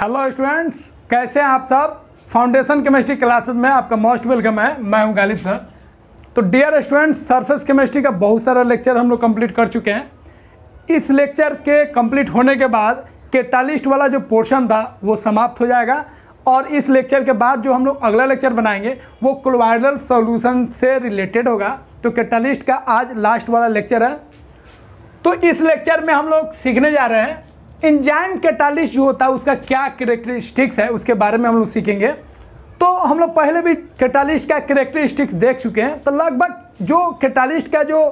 Hello students कैसे हैं आप सब? फाउंडेशन केमिस्ट्री क्लासेस में आपका मोस्ट वेलकम है। मैं हूँ गालिब सर। तो डियर स्टूडेंट्स सरफेस केमिस्ट्री का बहुत सारा लेक्चर हम लोग कंप्लीट कर चुके हैं। इस लेक्चर के कंप्लीट होने के बाद केटालिस्ट वाला जो पोर्शन था, वो समाप्त हो जाएगा। और इस लेक्चर के बाद जो हम लोग अगला लेक्चर बनाएँगे, वो क्लोवाइडल सॉल्यूशन से रिलेटेड होगा। तो केटालिस्ट का आज लास्ट वाला लेक्चर है। तो इस लेक्चर में हम लोग सीखने जा रहे हैं इंजाइम कैटालिस्ट जो होता है, उसका क्या करेक्टरिस्टिक्स है, उसके बारे में हम लोग सीखेंगे। तो हम लोग पहले भी कैटालिस्ट का करेक्टरिस्टिक्स देख चुके हैं। तो लगभग जो कैटालिस्ट का जो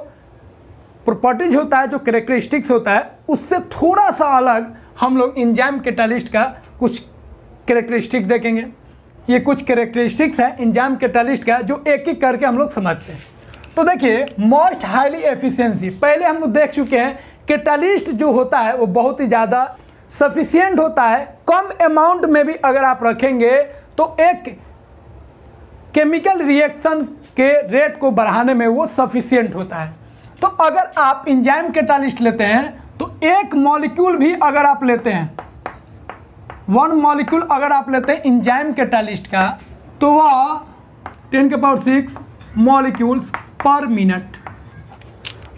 प्रॉपर्टीज़ होता है, जो करेक्टरिस्टिक्स होता है, उससे थोड़ा सा अलग हम लोग इंजाइम कैटालिस्ट का कुछ करेक्टरिस्टिक्स देखेंगे। ये कुछ करेक्टरिस्टिक्स है इंजाम कैटालिस्ट का, जो एक एक करके हम लोग समझते हैं। तो देखिए मोस्ट हाईली एफिशिएंसी पहले हम लोग देख चुके हैं कैटालिस्ट जो होता है वो बहुत ही ज़्यादा सफिशियंट होता है। कम अमाउंट में भी अगर आप रखेंगे तो एक केमिकल रिएक्शन के रेट को बढ़ाने में वो सफिशियंट होता है। तो अगर आप इंजाइम कैटालिस्ट लेते हैं तो एक मॉलिक्यूल भी अगर आप लेते हैं वन मॉलिक्यूल अगर आप लेते हैं इंजाइम कैटालिस्ट का तो वह टेन के power six molecules per minute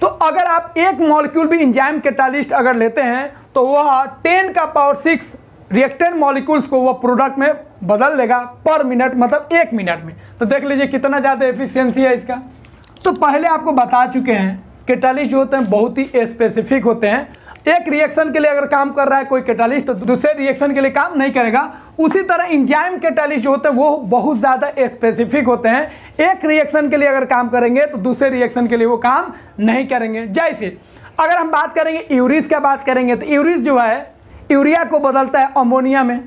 तो अगर आप एक मॉलिक्यूल भी इंजाइम कैटालिस्ट अगर लेते हैं तो वह टेन का पावर सिक्स रिएक्टेंट मॉलिक्यूल्स को वह प्रोडक्ट में बदल देगा पर मिनट मतलब एक मिनट में। तो देख लीजिए कितना ज़्यादा एफिशिएंसी है इसका। तो पहले आपको बता चुके हैं कैटालिस्ट जो होते हैं बहुत ही स्पेसिफिक होते हैं। एक रिएक्शन के लिए अगर काम कर रहा है कोई कैटालिस्ट तो दूसरे रिएक्शन के लिए काम नहीं करेगा। उसी तरह इंजाइम कैटालिस्ट जो होते हैं, वो बहुत ज़्यादा स्पेसिफिक होते हैं। एक रिएक्शन के लिए अगर काम करेंगे तो दूसरे रिएक्शन के लिए वो काम नहीं करेंगे। जैसे अगर हम बात करेंगे यूरिस का बात करेंगे तो यूरिस जो है, यूरिया को बदलता है अमोनिया में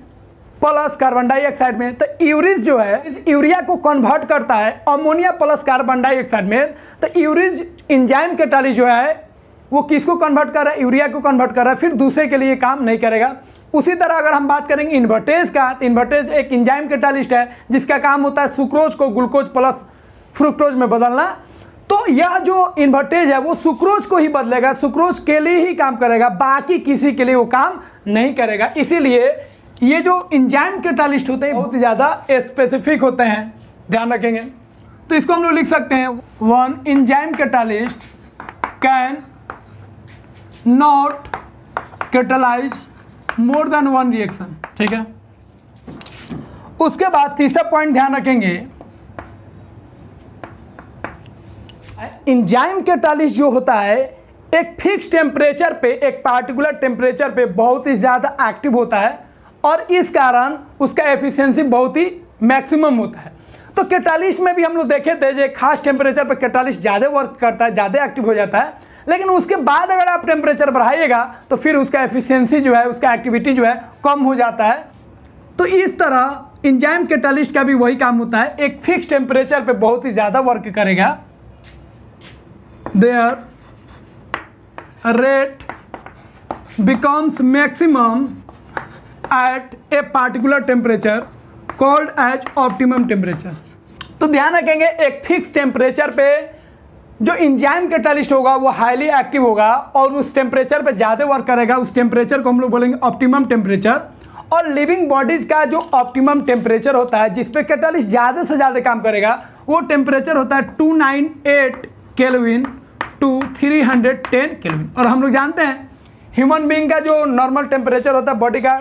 प्लस कार्बन डाइऑक्साइड में। तो यूरिस जो है, इस यूरिया को कन्वर्ट करता है अमोनिया प्लस कार्बन डाइऑक्साइड में। तो यूरिस इंजाइम कैटालिस्ट जो है वो किसको कन्वर्ट कर रहा है? यूरिया को कन्वर्ट कर रहा है, फिर दूसरे के लिए काम नहीं करेगा। उसी तरह अगर हम बात करेंगे इन्वर्टेज का तो इन्वर्टेज एक इंजाइम कैटालिस्ट है, जिसका काम होता है सुक्रोज को ग्लूकोज प्लस फ्रुक्टोज में बदलना। तो यह जो इन्वर्टेज है, वो सुक्रोज को ही बदलेगा सुक्रोज के लिए ही काम करेगा, बाकी किसी के लिए वो काम नहीं करेगा। इसीलिए ये जो इंजाइम कैटालिस्ट होते हैं, बहुत ही ज़्यादा स्पेसिफिक होते हैं। ध्यान रखेंगे। तो इसको हम लोग लिख सकते हैं। One enzyme catalyst can not catalyse more than one reaction ठीक है? उसके बाद तीसरा पॉइंट ध्यान रखेंगे। इंजाइम कैटालिस्ट जो होता है, एक फिक्स टेम्परेचर पे, एक पार्टिकुलर टेम्परेचर पे बहुत ही ज़्यादा एक्टिव होता है और इस कारण उसका एफिशिएंसी बहुत ही मैक्सिमम होता है। तो कैटालिस्ट में भी हम लोग देखे थे जो खास टेम्परेचर पर कैटालिस्ट ज़्यादा वर्क करता है, ज़्यादा एक्टिव हो जाता है। लेकिन उसके बाद अगर आप टेम्परेचर बढ़ाइएगा तो फिर उसका एफिशिएंसी जो है, उसका एक्टिविटी जो है कम हो जाता है। तो इस तरह इंजाइम कैटालिस्ट का भी वही काम होता है। एक फिक्स टेम्परेचर पे बहुत ही ज़्यादा वर्क करेगा। Their rate becomes maximum at a particular temperature called as optimum temperature तो ध्यान रखेंगे, एक फिक्स टेम्परेचर पे जो इंजाइम कैटालिस्ट होगा, वो हाईली एक्टिव होगा और उस टेम्परेचर पे ज़्यादा वर्क करेगा, उस टेम्परेचर को हम लोग बोलेंगे ऑप्टिमम टेम्परेचर और लिविंग बॉडीज़ का जो ऑप्टिमम टेम्परेचर होता है, जिस पे कैटालिस्ट ज़्यादा से ज़्यादा काम करेगा, वो टेम्परेचर होता है two nine eight kelvin two three hundred ten kelvin और हम लोग जानते हैं ह्यूमन बींग का जो नॉर्मल टेम्परेचर होता है बॉडी का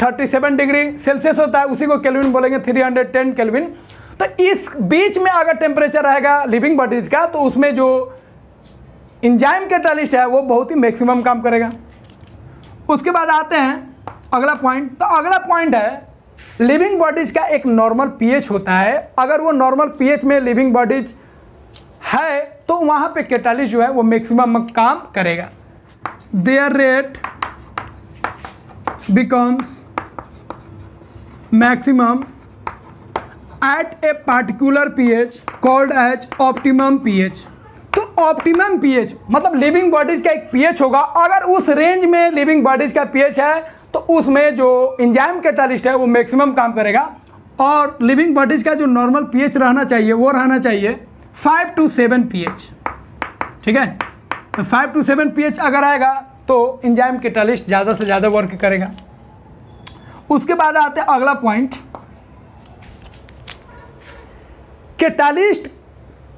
37 डिग्री सेल्सियस होता है, उसी को केल्विन बोलेंगे 310 केल्विन तो इस बीच में अगर टेम्परेचर रहेगा लिविंग बॉडीज़ का तो उसमें जो इंजाइम कैटालिस्ट है, वो बहुत ही मैक्सिमम काम करेगा। उसके बाद आते हैं, अगला पॉइंट तो अगला पॉइंट है लिविंग बॉडीज़ का एक नॉर्मल पीएच होता है। अगर वो नॉर्मल पीएच में लिविंग बॉडीज है तो वहाँ पे कैटालिस्ट जो है, वो मैक्सिमम काम करेगा। Their rate becomes maximum at a particular pH called as optimum pH. तो ऑप्टिमम पीएच मतलब लिविंग बॉडीज का एक पीएच होगा। अगर उस रेंज में लिविंग बॉडीज का पीएच है तो उसमें जो इंजाइम कैटालिस्ट है, वो मैक्सिमम काम करेगा। और लिविंग बॉडीज का जो नॉर्मल पीएच रहना चाहिए, वो रहना चाहिए फाइव टू सेवन पीएच ठीक है? तो फाइव टू सेवन पीएच अगर आएगा तो इंजाइम कैटालिस्ट ज़्यादा से ज़्यादा वर्क करेगा। उसके बाद आते हैं अगला पॉइंट कैटालिस्ट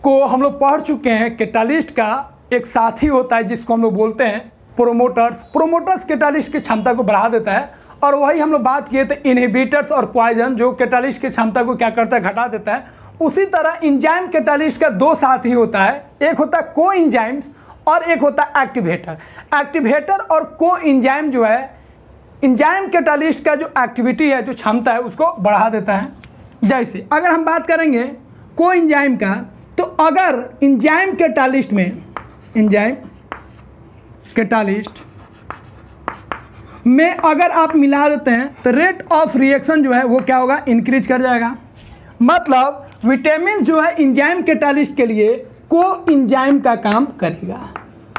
को हम लोग पढ़ चुके हैं। कैटालिस्ट का एक साथी होता है जिसको हम लोग बोलते हैं प्रोमोटर्स प्रोमोटर्स कैटालिस्ट की क्षमता को बढ़ा देता है और वही हम लोग बात किए थे इनहिबिटर्स और पॉइजन जो कैटालिस्ट की क्षमता को क्या करता है? घटा देता है। उसी तरह इंजाइम कैटालिस्ट का दो साथी होता है। एक होता है को इंजाइम्स और एक होता है एक्टिवेटर एक्टिवेटर और को इंजाइम जो है इंजाइम कैटालिस्ट का जो एक्टिविटी है, जो क्षमता है, उसको बढ़ा देता है। जैसे, अगर हम बात करेंगे को इंजाइम का तो अगर इंजाइम कैटालिस्ट में इंजाइम कैटालिस्ट में अगर आप मिला देते हैं तो रेट ऑफ़ रिएक्शन जो है, वो क्या होगा? इंक्रीज कर जाएगा। मतलब विटामिन जो है इंजाइम कैटालिस्ट के लिए को इंजाइम का काम करेगा।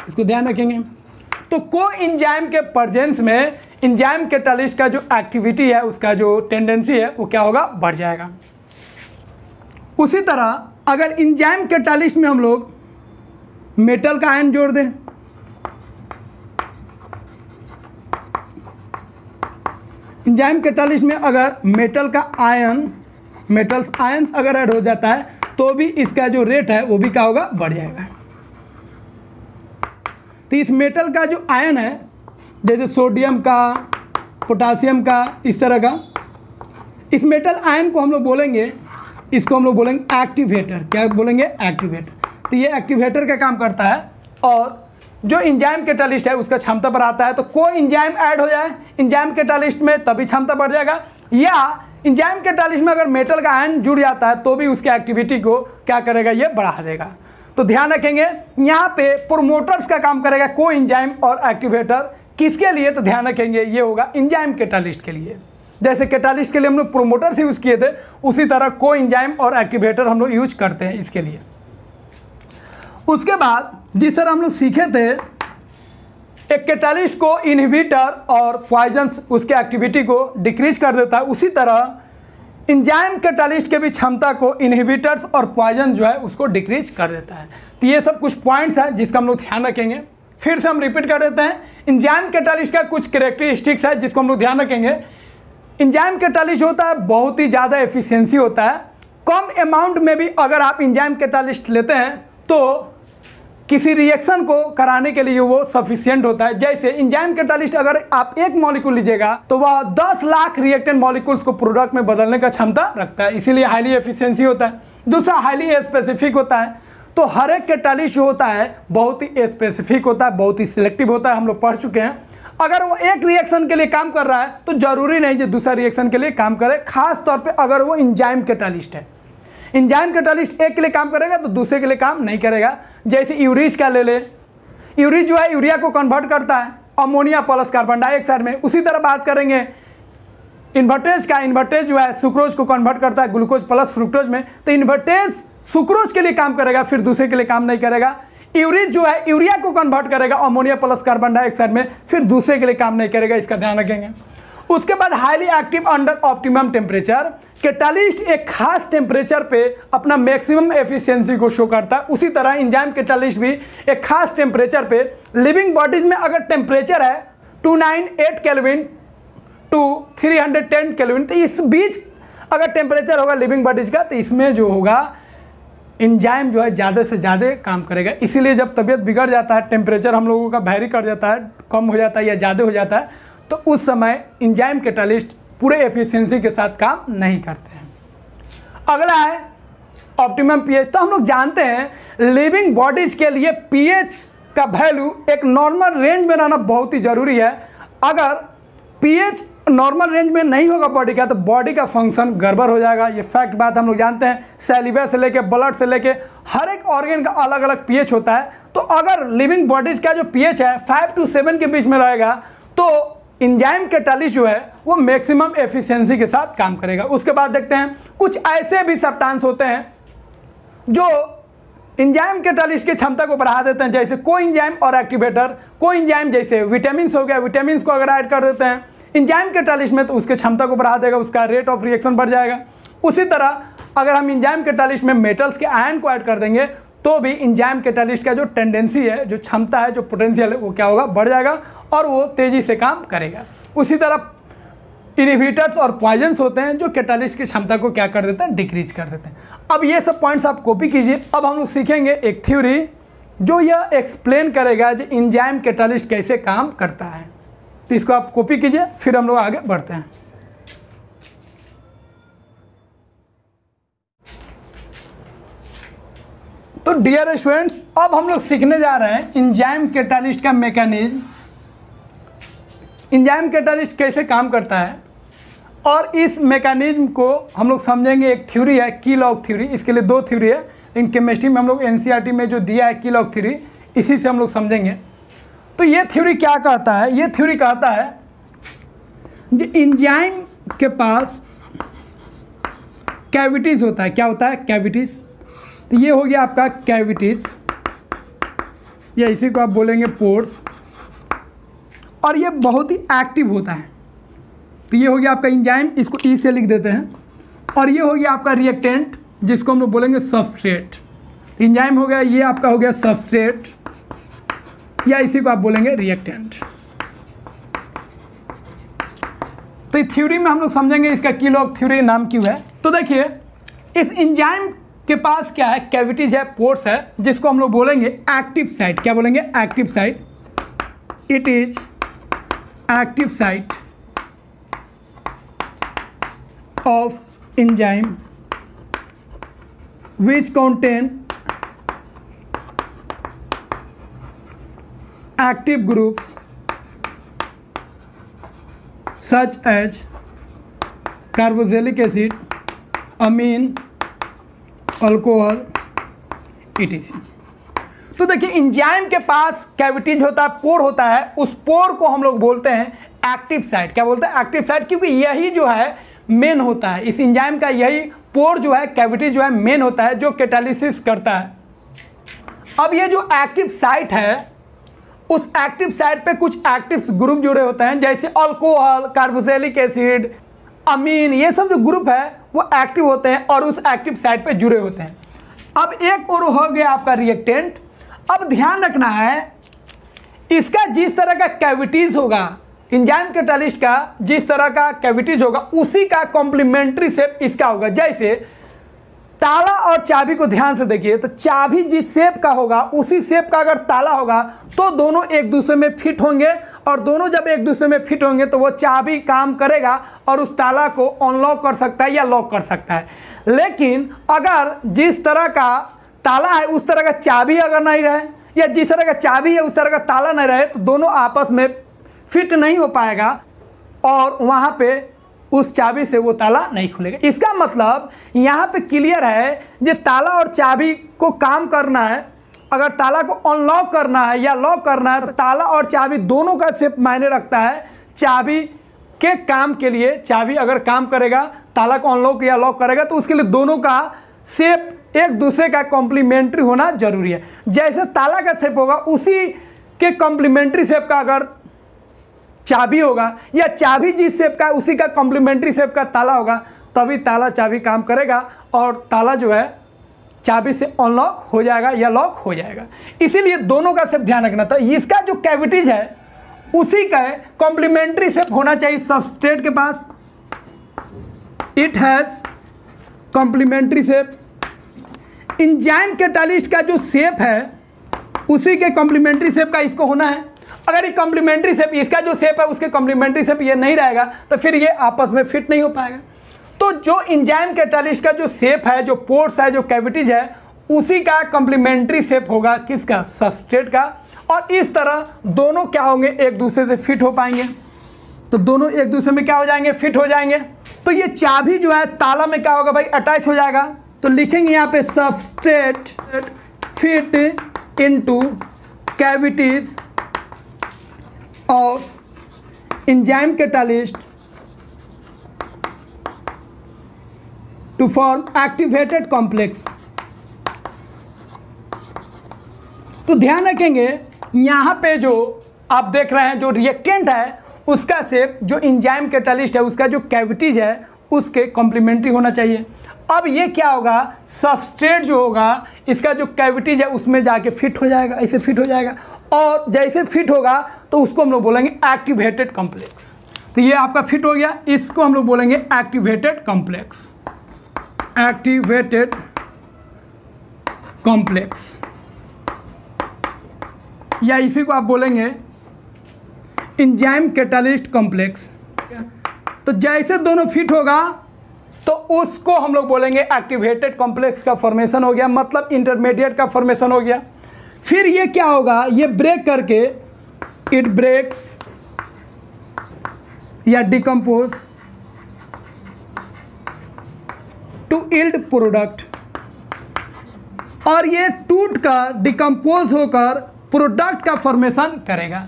इसको ध्यान रखेंगे। तो को इंजाइम के प्रजेंस में इंजाइम कैटालिस्ट का जो एक्टिविटी है, उसका जो टेंडेंसी है, वो क्या होगा? बढ़ जाएगा। उसी तरह, अगर इंजाइम कैटालिस्ट में हम लोग मेटल का आयन जोड़ दें। इंजाइम कैटालिस्ट में अगर मेटल का आयन मेटल्स आयन्स अगर ऐड हो जाता है तो भी इसका जो रेट है, वो भी क्या होगा? बढ़ जाएगा। तो इस मेटल का जो आयन है जैसे सोडियम का, पोटासियम का, इस तरह का। इस मेटल आयन को हम लोग बोलेंगे, इसको हम लोग बोलेंगे एक्टिवेटर। क्या बोलेंगे? एक्टिवेटर। तो ये एक्टिवेटर का काम करता है, और जो इंजाइम कैटालिस्ट है, उसका क्षमता बढ़ाता है। तो कोई इंजाइम ऐड हो जाए इंजाइम कैटालिस्ट में, तभी क्षमता बढ़ जाएगा। या इंजाइम कैटालिस्ट में अगर मेटल का आयन जुड़ जाता है तो भी उसकी एक्टिविटी को क्या करेगा? ये बढ़ा देगा। तो ध्यान रखेंगे, यहाँ पे प्रोमोटर्स का काम करेगा को इंजाइम और एक्टिवेटर किसके लिए? तो ध्यान रखेंगे, ये होगा इंजाइम कैटालिस्ट के लिए। जैसे कैटालिस्ट के लिए हम लोग प्रोमोटर्स यूज़ किए थे, उसी तरह को इंजाइम और एक्टिवेटर हम लोग यूज़ करते हैं इसके लिए। उसके बाद, जिस तरह हम लोग सीखे थे, एक कैटालिस्ट को इनहिबिटर और पॉइजन्स उसके एक्टिविटी को डिक्रीज कर देता है। उसी तरह इंजाइम कैटालिस्ट के भी क्षमता को इनहिबिटर्स और पॉइजन जो है, उसको डिक्रीज कर देता है। तो ये सब कुछ पॉइंट्स हैं जिसका हम लोग ध्यान रखेंगे। फिर से हम रिपीट कर देते हैं। इंजाइम कैटालिस्ट का कुछ करेक्टरिस्टिक्स है, जिसको हम लोग ध्यान रखेंगे। इंजाइम कैटालिस्ट होता है, बहुत ही ज़्यादा एफिशिएंसी होता है। कम अमाउंट में भी अगर आप इंजाइम कैटालिस्ट लेते हैं तो किसी रिएक्शन को कराने के लिए वो सफिशियंट होता है। जैसे इंजाइम कैटालिस्ट अगर आप एक मॉलिक्यूल लीजिएगा तो वह 10 लाख रिएक्टेंट मॉलिक्यूल्स को प्रोडक्ट में बदलने का क्षमता रखता है। इसीलिए हाईली एफिशिएंसी होता है। दूसरा हाईली स्पेसिफिक होता है। तो हर एक कैटालिस्ट जो होता है, बहुत ही स्पेसिफिक होता है, बहुत ही सिलेक्टिव होता है, हम लोग पढ़ चुके हैं। अगर वो एक रिएक्शन के लिए काम कर रहा है तो ज़रूरी नहीं जो दूसरा रिएक्शन के लिए काम करे, खास तौर पे अगर वो इंजाइम कैटालिस्ट है। इंजाइम कैटालिस्ट एक के लिए काम करेगा तो दूसरे के लिए काम नहीं करेगा। जैसे यूरिज का ले ले? यूरिज जो है, यूरिया को कन्वर्ट करता है, अमोनिया प्लस कार्बन डाइऑक्साइड में। उसी तरह बात करेंगे। इन्वर्टेज का इन्वर्टेज जो है सुक्रोज को कन्वर्ट करता है ग्लूकोज प्लस फ्रुक्टोज में। तो इन्वर्टेज सुक्रोज के लिए काम करेगा, फिर दूसरे के लिए काम नहीं करेगा। यूरिज जो है, यूरिया को कन्वर्ट करेगा, अमोनिया प्लस कार्बन डाइऑक्साइड में, फिर दूसरे के लिए काम नहीं करेगा, इसका ध्यान रखेंगे। उसके बाद highly active under optimum temperature catalyst एक खास टेम्परेचर पे अपना मैक्सिमम एफिशिएंसी को शो करता है। उसी तरह इंजाइम कैटालिस्ट भी एक खास टेम्परेचर पे लिविंग बॉडीज में अगर टेम्परेचर है two nine eight kelvin two three hundred तो इस बीच अगर टेम्परेचर होगा लिविंग बॉडीज का तो इसमें जो होगा इंजाइम जो है ज़्यादा से ज़्यादा काम करेगा। इसीलिए जब तबीयत बिगड़ जाता है टेम्परेचर हम लोगों का भैरी कर जाता है, कम हो जाता है या ज़्यादा हो जाता है तो उस समय इंजाइम कैटालिस्ट पूरे एफिशिएंसी के साथ काम नहीं करते हैं। अगला है ऑप्टिमम पीएच तो हम लोग जानते हैं लिविंग बॉडीज के लिए पीएच का वैल्यू एक नॉर्मल रेंज में रहना बहुत ही ज़रूरी है। अगर पीएच नॉर्मल रेंज में नहीं होगा बॉडी का तो बॉडी का फ़ंक्शन गड़बड़ हो जाएगा। ये फैक्ट बात हम लोग जानते हैं सेलिबा से लेके ब्लड से लेके, हर एक ऑर्गेन का अलग अलग पीएच होता है। तो अगर लिविंग बॉडीज का जो पीएच है फाइव टू सेवन के बीच में रहेगा तो इंजाइम कैटालिस्ट जो है, वो मैक्सिमम एफिशिएंसी के साथ काम करेगा। उसके बाद देखते हैं, कुछ ऐसे भी सब्टांस होते हैं, जो इंजाइम कैटालिस्ट की क्षमता को बढ़ा देते हैं। जैसे को इंजाइम और एक्टिवेटर को इंजाइम जैसे विटामिन हो गया विटामिन को अगर ऐड कर देते हैं इंजाइम कैटालिस्ट में तो उसके क्षमता को बढ़ा देगा, उसका रेट ऑफ़ रिएक्शन बढ़ जाएगा। उसी तरह अगर हम इंजाइम कैटालिस्ट में मेटल्स के आयन को ऐड कर देंगे तो भी इंजाइम कैटालिस्ट का जो टेंडेंसी है, जो क्षमता है, जो पोटेंशियल है, वो क्या होगा? बढ़ जाएगा और वो तेज़ी से काम करेगा। उसी तरह इनिविटर्स और पॉइजन्स होते हैं जो कैटालिस्ट की क्षमता को क्या कर देते हैं? डिक्रीज कर देते हैं। अब ये सब पॉइंट्स आप कॉपी कीजिए। अब हम लोग सीखेंगे एक थ्योरी जो यह एक्सप्लेन करेगा कि इंजाइम कैटालिस्ट कैसे काम करता है। तो इसको आप कॉपी कीजिए, फिर हम लोग आगे बढ़ते हैं। तो डियर स्टूडेंट्स अब हम लोग सीखने जा रहे हैं इंजाइम कैटालिस्ट का मैकेनिज्म इंजाइम कैटालिस्ट कैसे काम करता है? और इस मैकेनिज्म को हम लोग समझेंगे एक थ्योरी है की लॉग थ्योरी इसके लिए दो थ्योरी है। लेकिन केमिस्ट्री में हम लोग एन में जो दिया है की लॉग थ्योरी इसी से हम लोग समझेंगे। तो ये थ्योरी क्या कहता है? ये थ्योरी कहता है जो इंजाइम के पास कैविटीज़ होता है। क्या होता है? कैविटीज़ तो ये हो गया आपका कैविटीज़ या इसी को आप बोलेंगे पोर्स और ये बहुत ही एक्टिव होता है। तो ये हो गया आपका इंजाइम इसको ई से लिख देते हैं। और ये हो गया आपका रिएक्टेंट जिसको हम लोग बोलेंगे सबस्ट्रेट इंजाइम हो गया, ये आपका हो गया सबस्ट्रेट या इसी को आप बोलेंगे रिएक्टेंट तो थ्योरी में हम लोग समझेंगे इसका की लॉग थ्योरी नाम क्यों है? तो देखिए, इस इंजाइम के पास क्या है? कैविटीज है पोर्ट्स है, जिसको हम लोग बोलेंगे एक्टिव साइट क्या बोलेंगे? Active site it is active site of enzyme which contain active groups such as carboxylic acid, amine, alcohol etc. तो देखिए इंजाइम के पास कैविटीज होता है पोर होता है उस पोर को हम लोग बोलते हैं एक्टिव साइट क्या बोलते हैं? एक्टिव साइट क्योंकि यही जो है मेन होता है. इस इंजाइम का यही पोर जो है कैविटी जो है मेन होता है जो कैटालिसिस करता है. अब ये जो एक्टिव साइट है उस एक्टिव साइट पे कुछ एक्टिव ग्रुप जुड़े होते हैं, जैसे अल्कोहल कार्बोक्सिलिक एसिड अमीन ये सब जो ग्रुप है, वो एक्टिव होते हैं और उस एक्टिव साइट पे जुड़े होते हैं। अब एक और हो गया आपका रिएक्टेंट अब ध्यान रखना है, इसका जिस तरह का कैविटीज होगा इंजाइम कैटालिस्ट का जिस तरह का कैविटीज होगा, उसी का कॉम्प्लीमेंट्री शेप इसका होगा। जैसे ताला और चाबी को ध्यान से देखिए तो चाबी जिस शेप का होगा, उसी शेप का अगर ताला होगा तो दोनों एक दूसरे में फिट होंगे, और दोनों जब एक दूसरे में फिट होंगे तो वो चाबी काम करेगा और उस ताला को अनलॉक कर सकता है या लॉक कर सकता है। लेकिन अगर जिस तरह का ताला है, उस तरह का चाबी अगर नहीं रहे, या जिस तरह का चाबी है, उस तरह का ताला नहीं रहे तो दोनों आपस में फिट नहीं हो पाएगा, और वहाँ पे उस चाबी से वो ताला नहीं खुलेगा। इसका मतलब यहाँ पे क्लियर है जो ताला और चाबी को काम करना है। अगर ताला को अनलॉक करना है या लॉक करना है तो ताला और चाबी दोनों का सेप मायने रखता है। चाबी के काम के लिए, चाबी अगर काम करेगा, ताला को अनलॉक या लॉक करेगा तो उसके लिए दोनों का सेप एक दूसरे का कॉम्प्लीमेंट्री होना ज़रूरी है। जैसे ताला का सेप होगा, उसी के कॉम्प्लीमेंट्री सेप का अगर चाबी होगा, या चाबी जिस शेप का उसी का कॉम्प्लीमेंट्री शेप का ताला होगा, तभी ताला चाबी काम करेगा और ताला जो है, चाबी से अनलॉक हो जाएगा या लॉक हो जाएगा। इसीलिए दोनों का सेप ध्यान रखना था। इसका जो कैविटीज है, उसी का कॉम्प्लीमेंट्री शेप होना चाहिए सबस्ट्रेट के पास। It has complementary shape enzyme catalyst का जो शेप है, उसी के कॉम्प्लीमेंट्री शेप का इसको होना है। अगर ये कॉम्प्लीमेंट्री शेप इसका जो शेप है, उसके कॉम्प्लीमेंट्री शेप ये नहीं रहेगा तो फिर ये आपस में फिट नहीं हो पाएगा। तो जो इंजाइम कैटालिस्ट का जो शेप है, जो पोर्ट्स है, जो कैविटीज है, उसी का कॉम्प्लीमेंट्री शेप होगा किसका? सबस्ट्रेट का। और इस तरह दोनों क्या होंगे? एक दूसरे से फिट हो पाएँगे। तो दोनों एक दूसरे में क्या हो जाएँगे? फिट हो जाएँगे। तो ये चाबी जो है, ताला में क्या होगा भाई? अटैच हो जाएगा। तो लिखेंगे यहाँ पे substrate fit into cavities of enzyme catalyst to form activated complex. तो ध्यान रखेंगे, यहाँ पे जो आप देख रहे हैं, जो रिएक्टेंट है, उसका सेप जो इंजाइम कैटालिस्ट है, उसका जो कैविटीज है उसके कॉम्प्लीमेंट्री होना चाहिए। अब ये क्या होगा? सबस्ट्रेट जो होगा, इसका जो कैविटीज है, उसमें जाके फिट हो जाएगा, ऐसे फिट हो जाएगा। और जैसे फिट होगा तो उसको हम लोग बोलेंगे एक्टिवेटेड कॉम्प्लेक्स तो ये आपका फिट हो गया, इसको हम लोग बोलेंगे एक्टिवेटेड कॉम्प्लेक्स एक्टिवेटेड कॉम्प्लेक्स या इसी को आप बोलेंगे इंजाइम कैटालिस्ट कॉम्प्लेक्स तो जैसे दोनों फिट होगा तो उसको हम लोग बोलेंगे एक्टिवेटेड कॉम्प्लेक्स का फॉर्मेशन हो गया मतलब इंटरमीडिएट का फॉर्मेशन हो गया। फिर ये क्या होगा? ये ब्रेक करके इट ब्रेक्स या डिकम्पोज टू इल्ड प्रोडक्ट और ये टूट कर डिकम्पोज होकर प्रोडक्ट का फॉर्मेशन करेगा।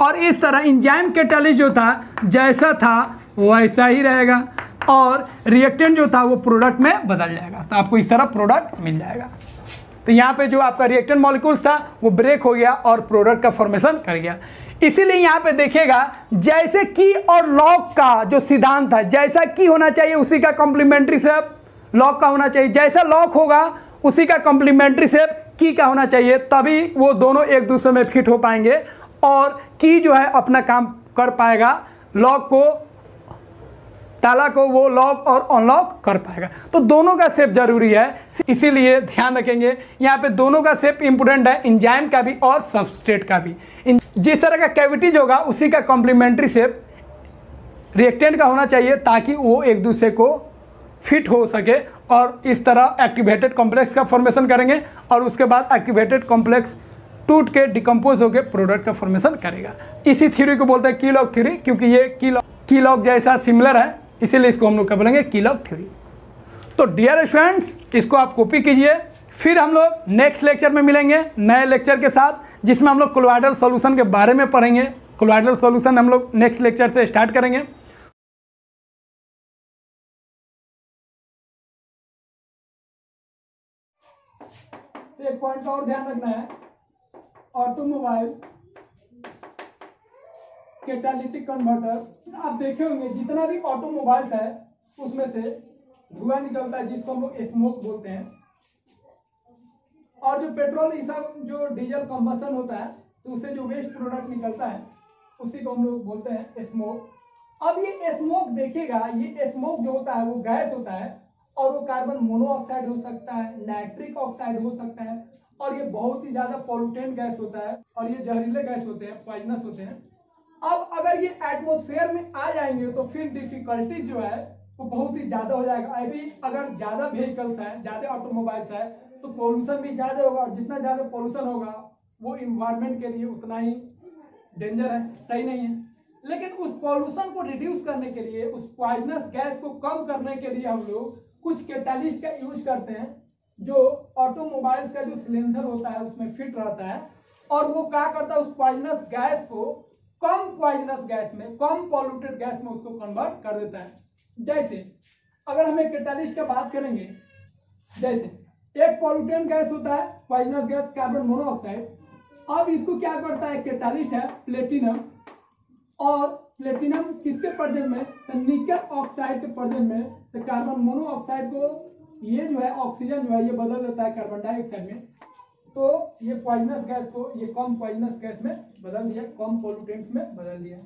और इस तरह इंजाइम कैटालिस्ट जो था, जैसा था वैसा ही रहेगा। और रिएक्टेंट जो था, वो प्रोडक्ट में बदल जाएगा। तो आपको इस तरह प्रोडक्ट मिल जाएगा। तो यहाँ पे जो आपका रिएक्टेंट मॉलिक्यूल्स था, वो ब्रेक हो गया और प्रोडक्ट का फॉर्मेशन कर गया। इसीलिए यहाँ पे देखेगा जैसे की और लॉक का जो सिद्धांत है जैसा की होना चाहिए, उसी का कॉम्प्लीमेंट्री सेप लॉक का होना चाहिए। जैसा लॉक होगा, उसी का कॉम्प्लीमेंट्री सेप की का होना चाहिए। तभी वो दोनों एक दूसरे में फिट हो पाएँगे और की जो है, अपना काम कर पाएगा। लॉक को ताला को वो लॉक और अनलॉक कर पाएगा। तो दोनों का सेप ज़रूरी है, इसीलिए ध्यान रखेंगे। यहाँ पे दोनों का सेप इंपोर्टेंट है इंजाइम का भी और सबस्ट्रेट का भी। जिस तरह का कैविटीज होगा, उसी का कॉम्प्लीमेंट्री सेप रिएक्टेंट का होना चाहिए, ताकि वो एक दूसरे को फिट हो सके और इस तरह एक्टिवेटेड कॉम्प्लेक्स का फॉर्मेशन करेंगे और उसके बाद एक्टिवेटेड कॉम्प्लेक्स टूट के डिकम्पोज होकर प्रोडक्ट का फॉर्मेशन करेगा। इसी थ्योरी को बोलते हैं की लॉक थ्योरी क्योंकि ये की लॉक की लॉक जैसा सिमिलर है। इसीलिए इसको हम लोग क्या बोलेंगे? की थ्योरी तो डियर स्टूडेंट्स इसको आप कॉपी कीजिए। फिर हम लोग नेक्स्ट लेक्चर में मिलेंगे नए लेक्चर के साथ, जिसमें हम लोग कोलवाइडल सॉल्यूशन के बारे में पढ़ेंगे। कोलवाइडल सॉल्यूशन हम लोग नेक्स्ट लेक्चर से स्टार्ट करेंगे। एक पॉइंट और ध्यान रखना है। ऑटोमोबाइल कैटालिटिक कन्वर्टर आप देखे होंगे, जितना भी ऑटोमोबाइल्स है, उसमें से धुआँ निकलता है, जिसको हम लोग स्मोक बोलते हैं। और जो पेट्रोल ये सब, जो डीजल कम्बसन होता है तो उससे जो वेस्ट प्रोडक्ट निकलता है, उसी को हम लोग बोलते हैं स्मोक अब ये स्मोक देखेगा ये स्मोक जो होता है, वो गैस होता है, और वो कार्बन मोनोऑक्साइड हो सकता है नाइट्रिक ऑक्साइड हो सकता है, और ये बहुत ही ज़्यादा पोल्यूटेंट गैस होता है, और ये जहरीले गैस होते हैं पॉइजनस होते हैं। अब अगर ये एटमोस्फेयर में आ जाएँगे तो फिर डिफिकल्टीज जो है, वो बहुत ही ज़्यादा हो जाएगा। ऐसे ही अगर ज़्यादा व्हीकल्स है, ज़्यादा ऑटोमोबाइल्स है तो पोल्यूशन भी ज़्यादा होगा और जितना ज़्यादा पोल्यूशन होगा, वो इन्वायरमेंट के लिए उतना ही डेंजर है, सही नहीं है। लेकिन उस पॉल्यूशन को रिड्यूस करने के लिए, उस पॉइजनस गैस को कम करने के लिए हम लोग कुछ कैटालिस्ट का यूज़ करते हैं, जो ऑटोमोबाइल्स का जो सिलेंडर होता है, उसमें फिट रहता है, और वो क्या करता है, उस पॉइजनस गैस को कम पॉइजनस गैस में, कम पॉल्यूटेड गैस में उसको कन्वर्ट कर देता है। जैसे, अगर हम एक कैटालिस्ट का बात करेंगे, जैसे, एक पॉल्यूटेंट गैस होता है पॉइजनस गैस कार्बन मोनोऑक्साइड अब इसको क्या करता है कैटालिस्ट है प्लेटिनम और प्लेटिनम किसके प्रेजेंट में तो निकल ऑक्साइड के प्रेजेंट में तो कार्बन मोनोऑक्साइड को ये जो है ऑक्सीजन जो है, ये बदल देता है कार्बन डाइऑक्साइड में। तो ये पॉइजनस गैस को, ये कम पॉइजनस गैस में बदल दिया, कम पोल्यूटेंट्स में बदल दिया।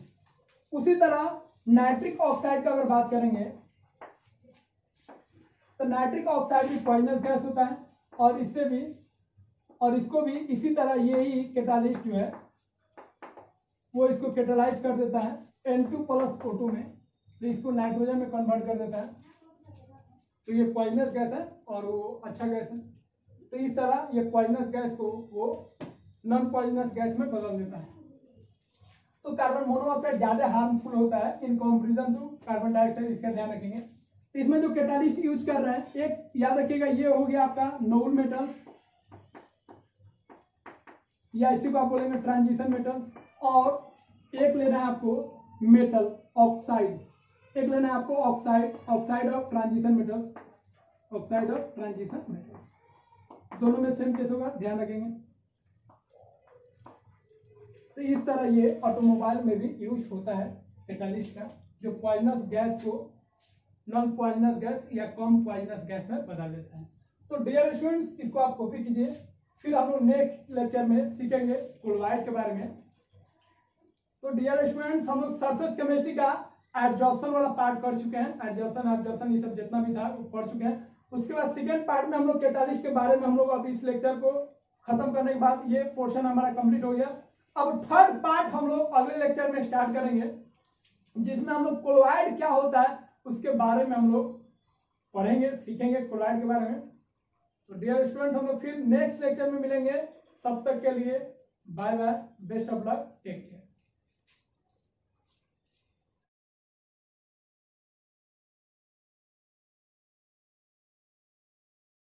उसी तरह नाइट्रिक ऑक्साइड का अगर बात करेंगे तो नाइट्रिक ऑक्साइड भी पॉइजनस गैस होता है, और इससे भी, और इसको भी इसी तरह यही कैटालिस्ट जो है, वो इसको कैटालाइज कर देता है एन टू प्लस टू में तो इसको नाइट्रोजन में कन्वर्ट कर देता है। तो ये पॉइजनस गैस है, और वो अच्छा गैस है। तो इस तरह ये पॉइजनस गैस को वो नॉन पॉइजनस गैस में बदल देता है। तो कार्बन मोनोऑक्साइड ज़्यादा हार्मफुल होता है in comparison to carbon dioxide इसका ध्यान रखेंगे। तो इसमें जो कैटालिस्ट यूज़ कर रहे हैं, एक याद रखिएगा, ये हो गया आपका नोबल मेटल्स या इसी को आप बोलेंगे ट्रांजिशन मेटल्स और एक लेना है आपको मेटल ऑक्साइड एक लेना है आपको oxide oxide of transition metals oxide of transition metals दोनों में सेम केस होगा, ध्यान रखेंगे। तो इस तरह ये ऑटोमोबाइल में भी यूज़ होता है कैटालिस्ट का, जो पॉइजनस गैस को नॉन पॉइजनस गैस या कम पॉइजनस गैस में बदल देता है। तो डियर स्टूडेंट्स इसको आप कॉपी कीजिए। फिर हम लोग नेक्स्ट लेक्चर में सीखेंगे क्लोराइड के बारे में। तो डियर स्टूडेंट्स हम लोग सरफेस केमिस्ट्री का एब्जॉर्प्शन वाला पार्ट कर चुके हैं। एब्जॉर्प्शन एब्जॉर्प्शन ये सब जितना भी था पढ़ चुके हैं। उसके बाद सेकेंड पार्ट में हम लोग कैटालिस्ट के बारे में हम लोग अब इस लेक्चर को खत्म करने के बाद ये पोर्शन हमारा कंप्लीट हो गया। अब थर्ड पार्ट हम लोग अगले लेक्चर में स्टार्ट करेंगे, जिसमें हम लोग क्लोराइड क्या होता है, उसके बारे में हम लोग पढ़ेंगे, सीखेंगे क्लोराइड के बारे में। तो डियर स्टूडेंट हम लोग फिर नेक्स्ट लेक्चर में मिलेंगे। तब तक के लिए bye bye best of luck take care